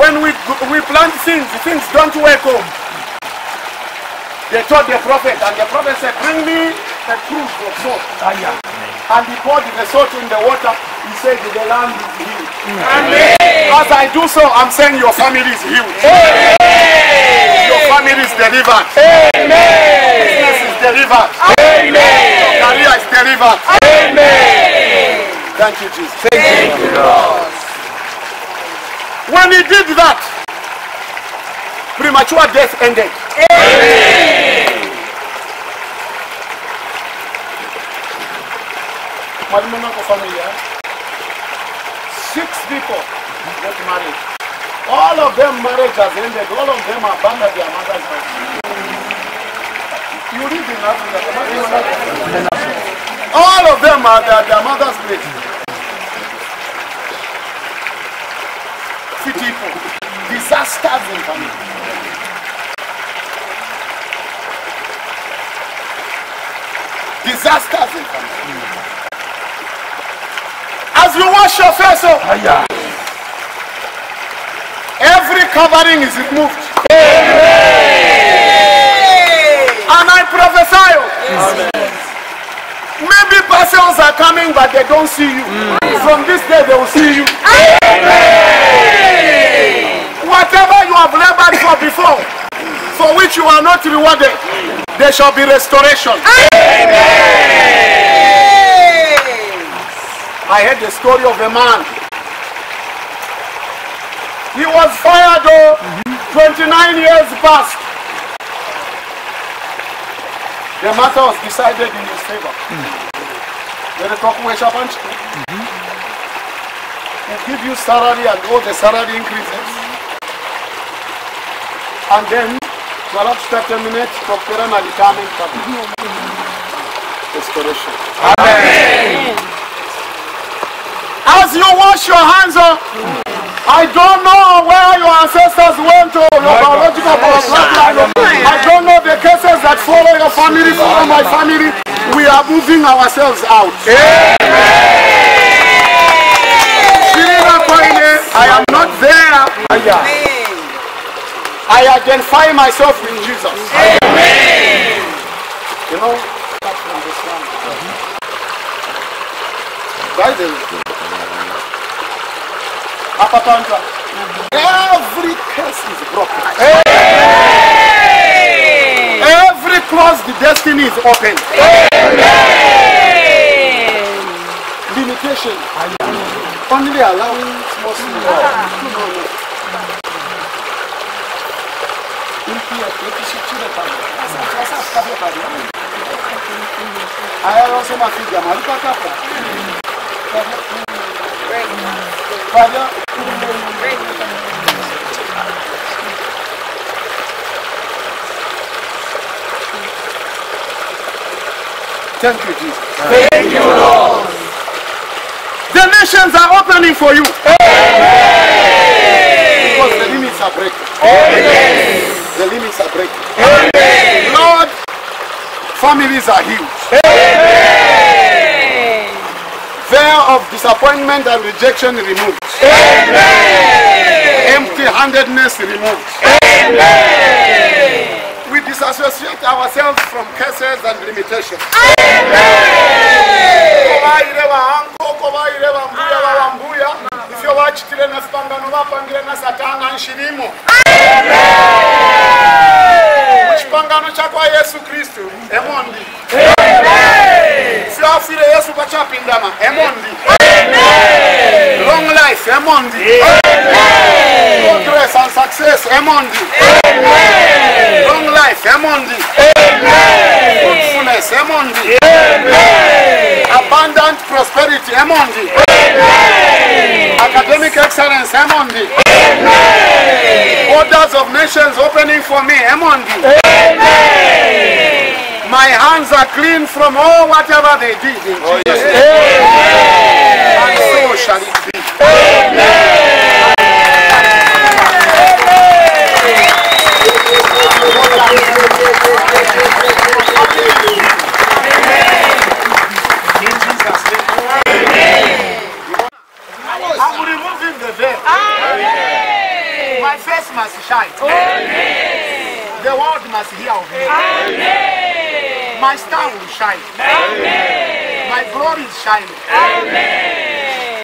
When we, we plant things, things don't work home. They told the prophet, and the prophet said, Bring me a cruse of salt. And he poured the salt in the water. He said, The land is healed. As I do so, I'm saying your family is healed. Your family is delivered. Business is delivered. Your career is delivered. Thank you, Jesus. When he did that, premature death ended. Mwalimu nako familia. Six people got married. All of them marriage has ended. All of them abandoned their mother's house. You live in Africa. All of them are their, their mother's place. Disasters in family. Disasters in family. As you wash your face, oh, every covering is removed. And I prophesy, oh, maybe persons are coming but they don't see you. From this day they will see you. Whatever you have labored for before, for which you are not rewarded, there shall be restoration. Amen. I heard the story of a man. He was fired, oh, 29 years past. The matter was decided in his favor. Hmm. They talk with Shapanch. They mm-hmm. give you salary and all the salary increases. And then, twelve, thirteen minutes for Procter and retirement Restoration. As you wash your hands, oh, I don't know where your ancestors went to, your biological bloodline. I don't know the cases that follow your family, follow my family. We are moving ourselves out. Koine, I am not there. I identify myself with Jesus. Amen. You know, start from this one. By the way, Apatanta. Every curse is broken. Every closed destiny is open. Limitation. Only allowing small small. Aya anasema figa malipa kapa. Fanya Thank you, Jesus. Thank you, Lord. The nations are opening for you. Because the limits are breaking. The limits are breaking. Lord, families are healed. Fear of disappointment and rejection removed. Empty-handedness removed. We disassociate ourselves from curses and limitations. Kobaire Ifyo bachitire na sipangano bapangire na satana nshirimo. Muchipangano chakwa Yesu Kristu emondi. Ifyo afire Yesu pachapindama emondi. Long life emondi. Progress and success emondi. Long life emondi. Fruitfulness emondi. Abundant prosperity emondi. Excellence emondi. Borders of nations opening for me emondi. My hands are clean from all whatever they did in Jesus' name. And must shine. Amen. The world must hear of me. Amen. My star will shine. Amen. My glory is shining. Amen.